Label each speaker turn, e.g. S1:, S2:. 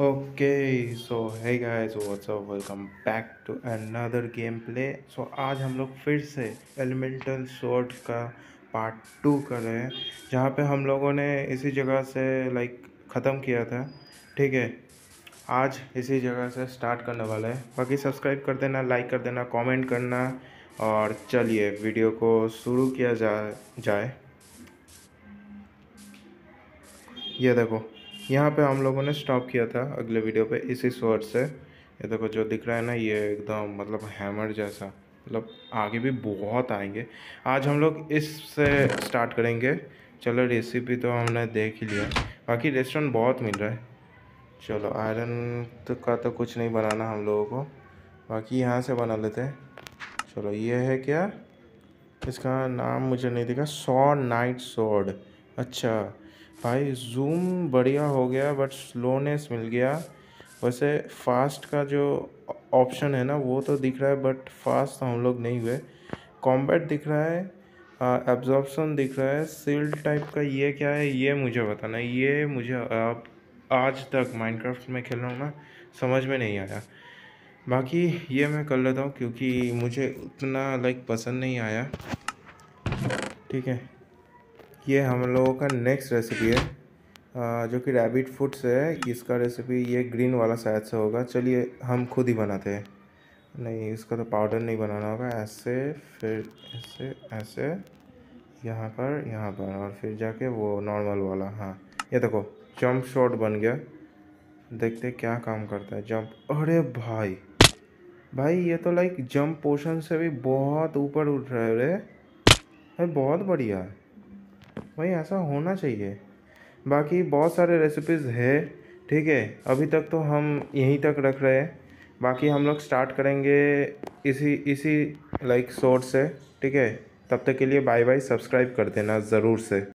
S1: Okay so है guys, what's up? Welcome back to another game play so आज हम लोग फिर से एलिमेंटल शॉर्ट का पार्ट टू कर रहे हैं, जहाँ पे हम लोगों ने इसी जगह से लाइक ख़त्म किया था। ठीक है, आज इसी जगह से स्टार्ट करने वाला है। बाकी सब्सक्राइब कर देना लाइक कर देना कमेंट करना, और चलिए वीडियो को शुरू किया जा, जाए। ये देखो। यहाँ पे हम लोगों ने स्टॉप किया था अगले वीडियो पे, इसी शॉर्ट से। ये देखो जो दिख रहा है ना, ये एकदम मतलब हैमर जैसा। मतलब आगे भी बहुत आएँगे। आज हम लोग इससे स्टार्ट करेंगे। चलो रेसिपी तो हमने देख ही लिया। बाकी रेस्टोरेंट बहुत मिल रहा है। चलो आयरन तो का तो कुछ नहीं बनाना हम लोगों को। बाकी यहाँ से बना लेते हैं। चलो ये है क्या? इसका नाम मुझे नहीं दिखा। सॉ नाइट सोड अच्छा। भाई जूम बढ़िया हो गया बट स्लोनेस मिल गया। वैसे फास्ट का जो ऑप्शन है ना, वो तो दिख रहा है बट फास्ट हम लोग नहीं हुए। कॉम्बैट दिख रहा है एब्जॉर्बसन दिख रहा है। सील्ड टाइप का ये क्या है, ये मुझे बताना ये मुझे आप आज तक माइनक्राफ्ट में खेल रहा हूँ ना समझ में नहीं आया। बाकी ये मैं कर लेता हूँ, क्योंकि मुझे उतना लाइक पसंद नहीं आया। ठीक है। ये हम लोगों का नेक्स्ट रेसिपी है। जो कि रैबिट फ़ूड से है, इसका रेसिपी ये ग्रीन वाला शायद से होगा। चलिए, हम खुद ही बनाते हैं। नहीं, इसका तो पाउडर नहीं बनाना होगा। ऐसे, फिर ऐसे ऐसे, यहाँ पर यहाँ पर, और फिर जाके वो नॉर्मल वाला हाँ। ये देखो जंप शॉट बन गया। देखते क्या काम करता है जंप अरे भाई! भाई, ये तो लाइक जंप पोशन से भी बहुत ऊपर उठ रहे है। बहुत बढ़िया है। भाई, ऐसा होना चाहिए। बाकी बहुत सारे रेसिपीज़ है, ठीक है? अभी तक तो हम यहीं तक रख रहे हैं। बाकी हम लोग स्टार्ट करेंगे इसी इसी लाइक सोर्स से, ठीक है? तब तक के लिए बाय बाय सब्सक्राइब कर देना ज़रूर से।